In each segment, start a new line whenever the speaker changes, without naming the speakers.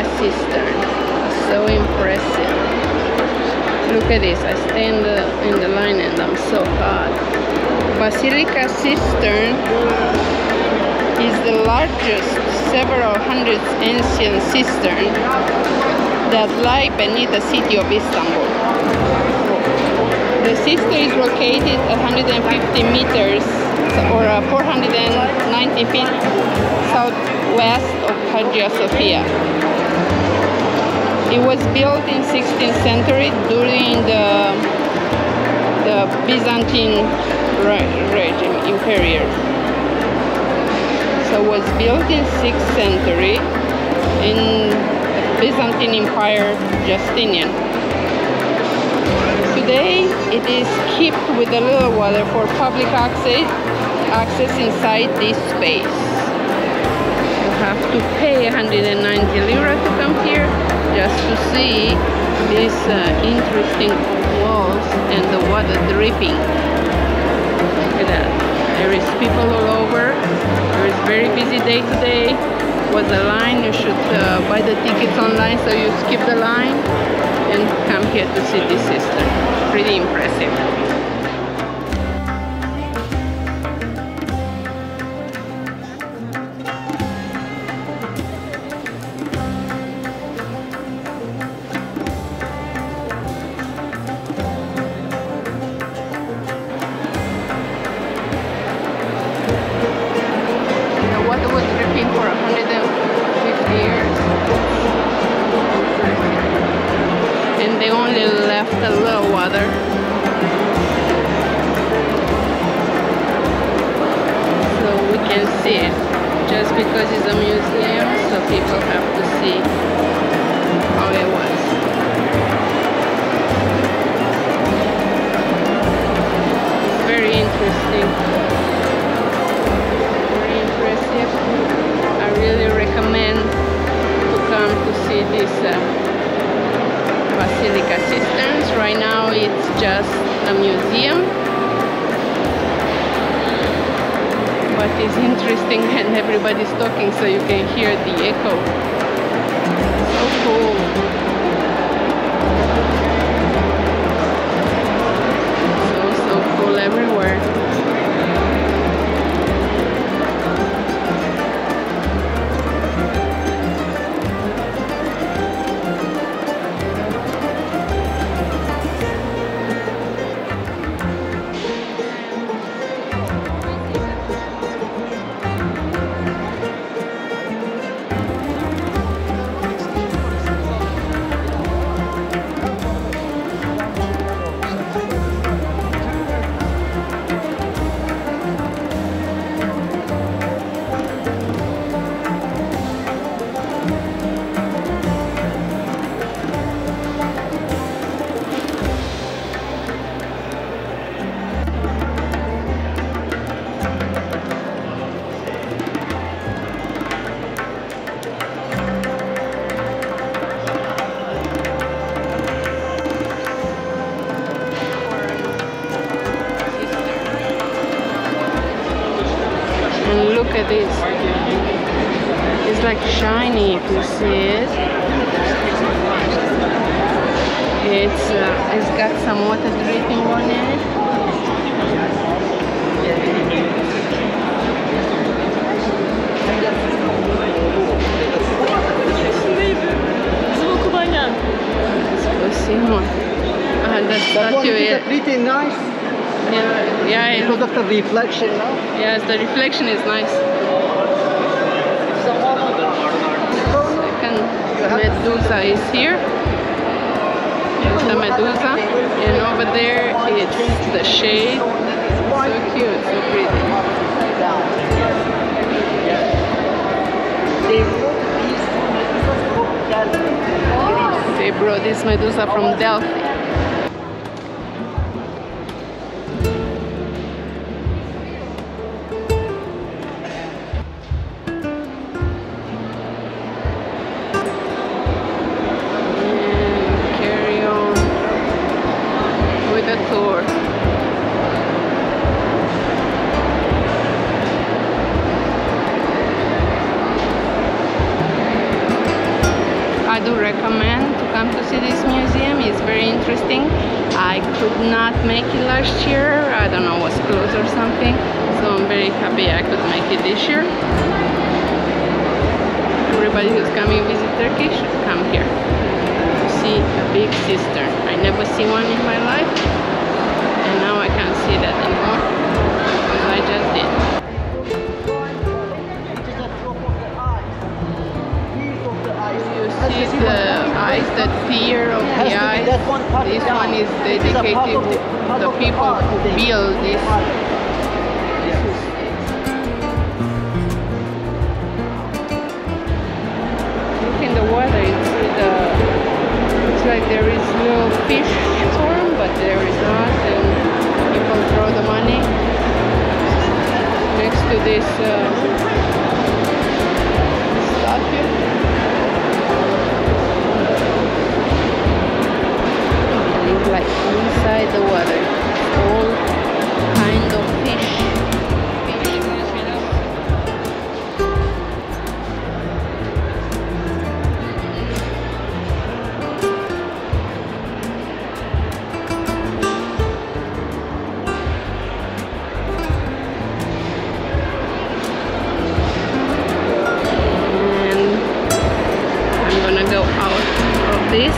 Basilica cistern. So impressive. Look at this. I stand in the line and I'm so hot. Basilica cistern is the largest several hundred ancient cistern that lie beneath the city of Istanbul. The cistern is located 150 meters or uh, 490 feet southwest of Hagia Sophia. It was built in 16th century during the, the Byzantine regime, imperial. So it was built in 6th century in Byzantine Empire Justinian. Today it is kept with a little water for public access, access inside this space. You have to pay 190 lira to come just to see these uh, interesting walls and the water dripping. Look at that. There is people all over. There is very busy day today. Was a line. You should uh, buy the tickets online so you skip the line and come here to see this cistern. Pretty impressive. see it. Just because it's a museum, so people have to see how it was. It's very interesting. Very impressive. I really recommend to come to see this uh, Basilica Cisterns. Right now it's just a museum is interesting and everybody's talking so you can hear the echo. So cool. Shiny if you see it. It's, uh, it's got some water dripping on it. Ah, the statue is pretty nice. Yeah, yeah. Because of the reflection. Yes, the reflection is nice. Medusa is here. There's the Medusa. And over there it's the shade. So cute, so pretty. They brought this Medusa from Delphi. See this museum. It's very interesting. I could not make it last year. I don't know, was closed or something. So I'm very happy I could make it this year. Everybody who's coming visit Turkey should come here to see a big cistern. I never see one in my life and now I can't see that anymore see the eyes, the fear of the eye. This one is dedicated to the people who build this. this Look in the water, it's the it's like there is no fish this.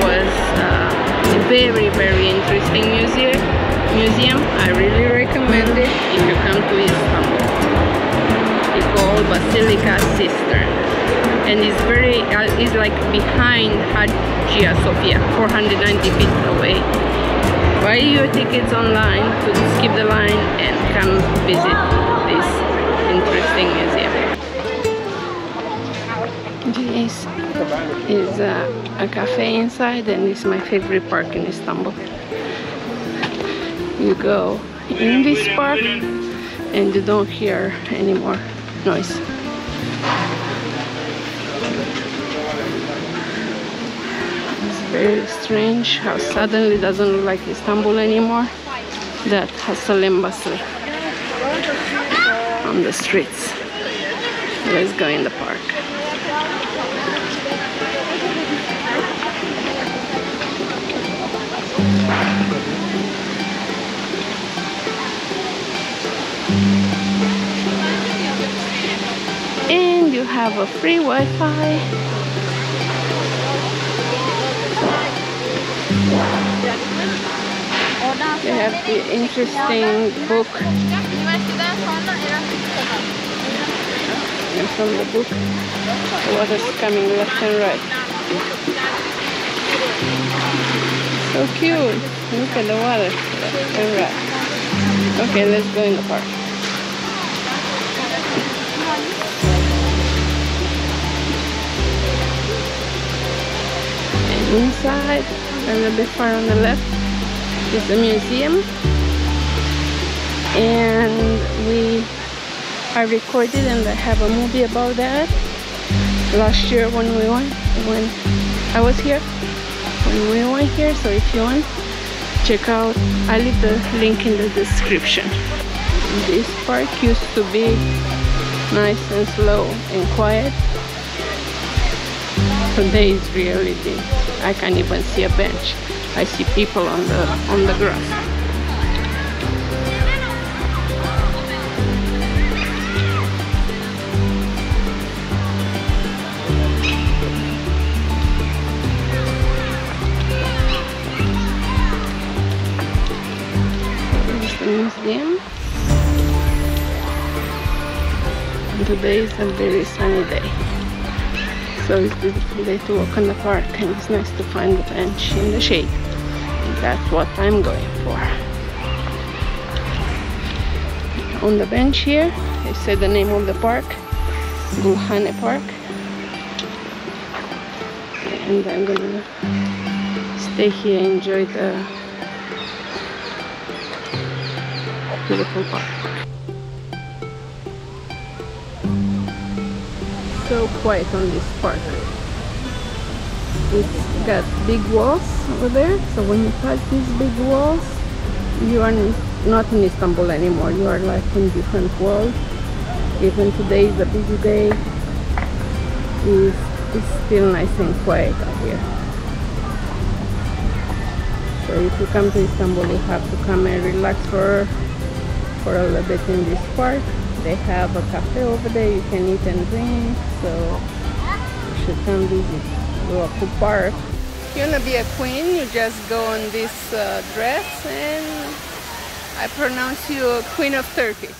Was uh, a very very interesting museum. Museum. I really recommend it if you come to Istanbul. It's called Basilica Cistern, and it's very uh, it's like behind Hagia Sophia, 490 feet away. Buy your tickets online to skip the line and come visit this interesting museum. This is uh, a cafe inside and it's my favorite park in Istanbul. You go in this park and you don't hear any more noise. It's very strange how suddenly it doesn't look like Istanbul anymore. That and bustle on the streets. Let's go in the park. Have a free Wi-Fi. They have the interesting book and from the book the water's coming left and right. So cute. Look at the water left and right. Okay, let's go in the park. Inside, a little bit far on the left, is the museum. And we I recorded and I have a movie about that. Last year when we went when I was here when we went here. So if you want check out I leave the link in the description. This park used to be nice and slow and quiet today is big I can't even see a bench I see people on the on the grass museum. Today is a very sunny day. So it's beautiful day to walk in the park and it's nice to find a bench in the shade. And that's what I'm going for. On the bench here, they say the name of the park, Gulhane Park. And I'm gonna stay here and enjoy the beautiful park. So quiet on this park. It's got big walls over there, so when you pass these big walls, you are not in Istanbul anymore. You are like in different world. Even today is a busy day. It's, it's still nice and quiet out here. So if you come to Istanbul, you have to come and relax for for a little bit in this park. They have a cafe over there. You can eat and drink. So you should come visit Luaku Park. If you wanna be a queen, you just go on this uh, dress and I pronounce you queen of Turkey.